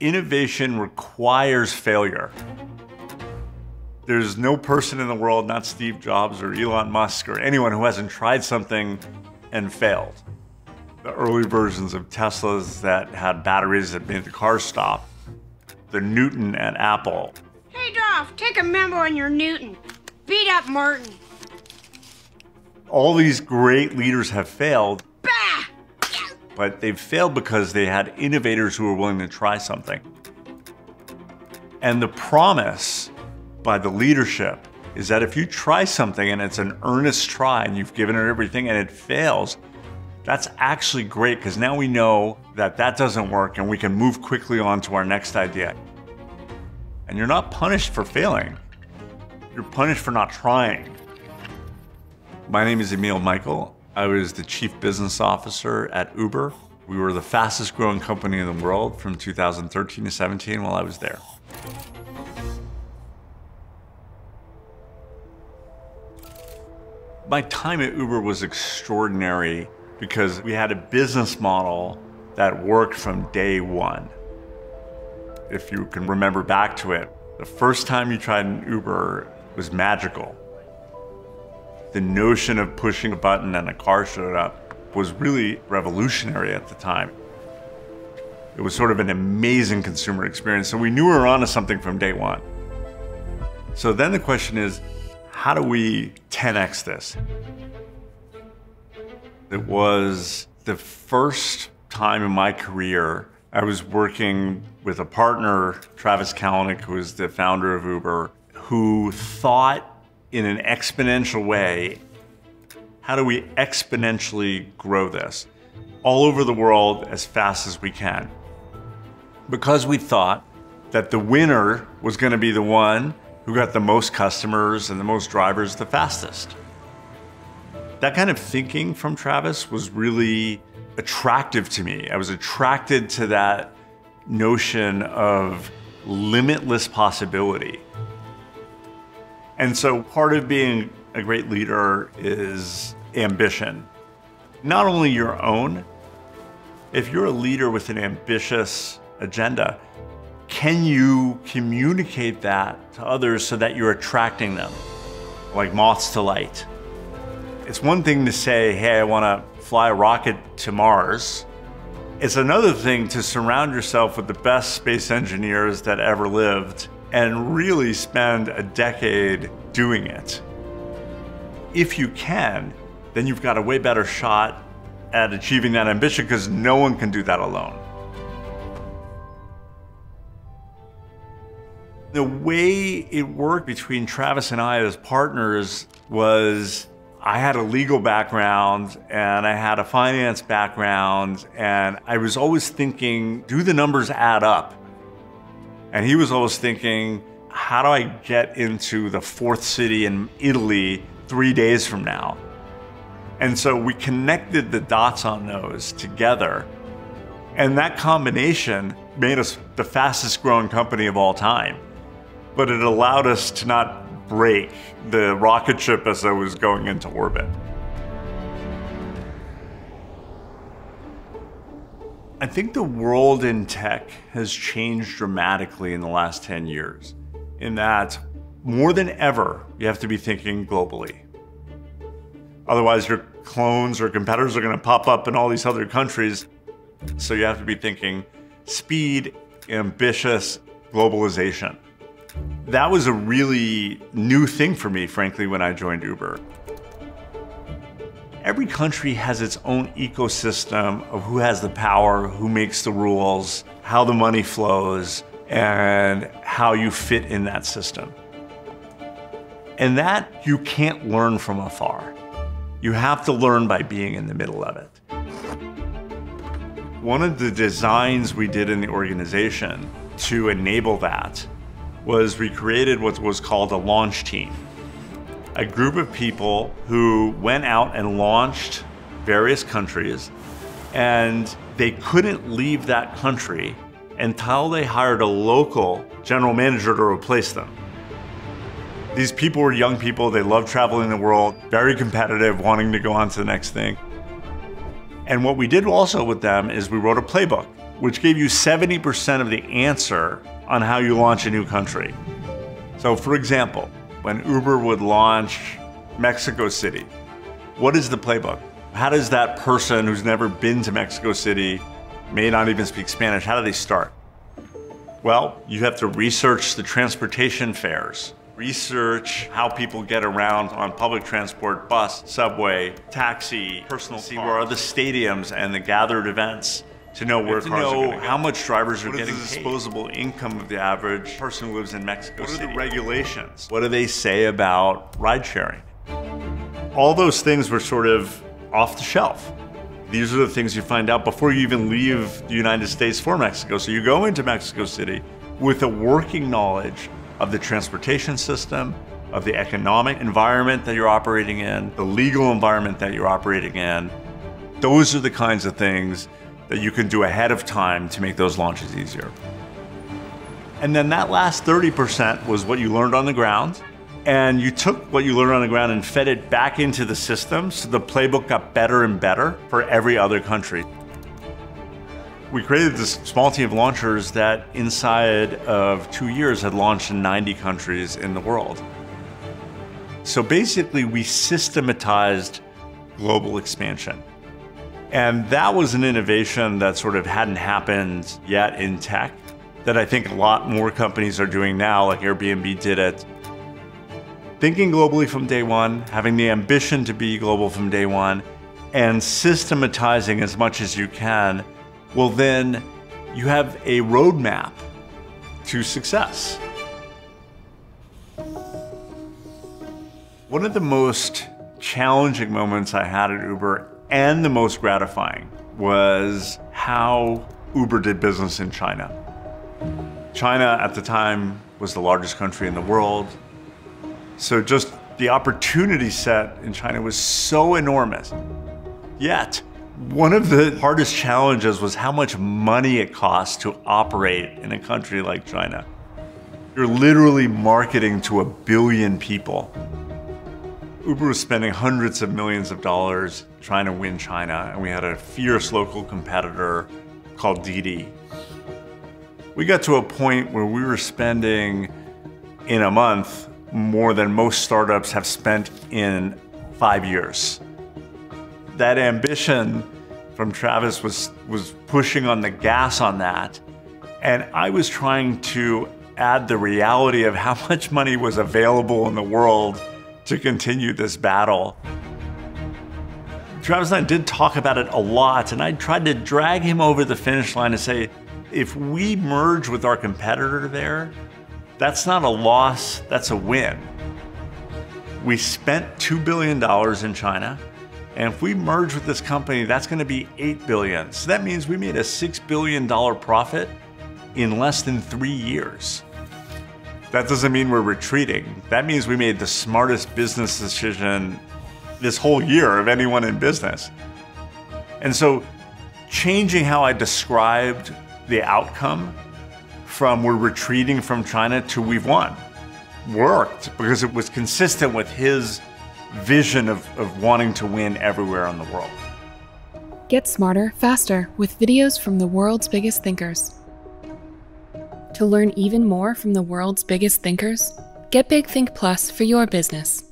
innovation requires failure. There's no person in the world, not Steve Jobs or Elon Musk or anyone who hasn't tried something and failed. The early versions of Teslas that had batteries that made the car stop, the Newton at Apple. Hey, Dolph, take a memo on your Newton. Beat up Martin. All these great leaders have failed! But they've failed because they had innovators who were willing to try something. And the promise by the leadership is that if you try something and it's an earnest try and you've given it everything and it fails, that's actually great because now we know that that doesn't work and we can move quickly on to our next idea. And you're not punished for failing, you're punished for not trying. My name is Emil Michael. I was the chief business officer at Uber. We were the fastest growing company in the world from 2013 to 17 while I was there. My time at Uber was extraordinary because we had a business model that worked from day one. If you can remember back to it, the first time you tried an Uber was magical. The notion of pushing a button and a car showed up was really revolutionary at the time. It was sort of an amazing consumer experience, so we knew we were onto something from day one. So then the question is, how do we 10x this? It was the first time in my career I was working with a partner, Travis Kalanick, who is the founder of Uber, who thought in an exponential way how do we exponentially grow this all over the world as fast as we can? Because we thought that the winner was going to be the one who got the most customers and the most drivers the fastest. That kind of thinking from Travis was really attractive to me. I was attracted to that notion of limitless possibility. And so part of being a great leader is ambition. Not only your own, if you're a leader with an ambitious agenda, can you communicate that to others so that you're attracting them, like moths to light? It's one thing to say, hey, I want to fly a rocket to Mars. It's another thing to surround yourself with the best space engineers that ever lived and really spend a decade doing it. If you can, then you've got a way better shot at achieving that ambition because no one can do that alone. The way it worked between Travis and I as partners was I had a legal background and I had a finance background, and I was always thinking, do the numbers add up? And he was always thinking, how do I get into the fourth city in Italy three days from now? And so we connected the dots on those together. And that combination made us the fastest growing company of all time but it allowed us to not break the rocket ship as it was going into orbit. I think the world in tech has changed dramatically in the last 10 years, in that more than ever, you have to be thinking globally. Otherwise, your clones or competitors are going to pop up in all these other countries. So you have to be thinking speed, ambitious globalization. That was a really new thing for me, frankly, when I joined Uber. Every country has its own ecosystem of who has the power, who makes the rules, how the money flows, and how you fit in that system. And that you can't learn from afar. You have to learn by being in the middle of it. One of the designs we did in the organization to enable that was we created what was called a launch team. A group of people who went out and launched various countries and they couldn't leave that country until they hired a local general manager to replace them. These people were young people, they loved traveling the world, very competitive, wanting to go on to the next thing. And what we did also with them is we wrote a playbook which gave you 70% of the answer on how you launch a new country. So, for example, when Uber would launch Mexico City, what is the playbook? How does that person who's never been to Mexico City, may not even speak Spanish, how do they start? Well, you have to research the transportation fares, research how people get around on public transport, bus, subway, taxi, personal see where are the stadiums and the gathered events to know where cars are going. to know how much drivers are what getting is the disposable paid. income of the average person who lives in Mexico what City. What are the regulations? What do they say about ride sharing? All those things were sort of off the shelf. These are the things you find out before you even leave the United States for Mexico. So you go into Mexico City with a working knowledge of the transportation system, of the economic environment that you're operating in, the legal environment that you're operating in. Those are the kinds of things that you can do ahead of time to make those launches easier. And then that last 30% was what you learned on the ground and you took what you learned on the ground and fed it back into the system so the playbook got better and better for every other country. We created this small team of launchers that inside of two years had launched in 90 countries in the world. So basically we systematized global expansion. And that was an innovation that sort of hadn't happened yet in tech that I think a lot more companies are doing now, like Airbnb did it thinking globally from day one, having the ambition to be global from day one, and systematizing as much as you can, well, then you have a roadmap to success. One of the most challenging moments I had at Uber and the most gratifying was how Uber did business in China. China at the time was the largest country in the world. So just the opportunity set in China was so enormous. Yet, one of the hardest challenges was how much money it costs to operate in a country like China. You're literally marketing to a billion people. Uber was spending hundreds of millions of dollars trying to win China, and we had a fierce local competitor called Didi. We got to a point where we were spending in a month more than most startups have spent in five years. That ambition from Travis was, was pushing on the gas on that. And I was trying to add the reality of how much money was available in the world to continue this battle. Travis and I did talk about it a lot, and I tried to drag him over the finish line and say, if we merge with our competitor there, that's not a loss, that's a win. We spent $2 billion in China, and if we merge with this company, that's gonna be 8 billion. So that means we made a $6 billion profit in less than three years. That doesn't mean we're retreating. That means we made the smartest business decision this whole year of anyone in business. And so changing how I described the outcome from we're retreating from China to we've won worked because it was consistent with his vision of, of wanting to win everywhere in the world. Get smarter, faster with videos from the world's biggest thinkers. To learn even more from the world's biggest thinkers, get Big Think Plus for your business.